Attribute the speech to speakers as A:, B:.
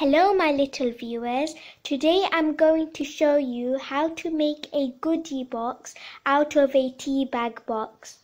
A: Hello my little viewers, today I'm going to show you how to make a goodie box out of a tea bag box.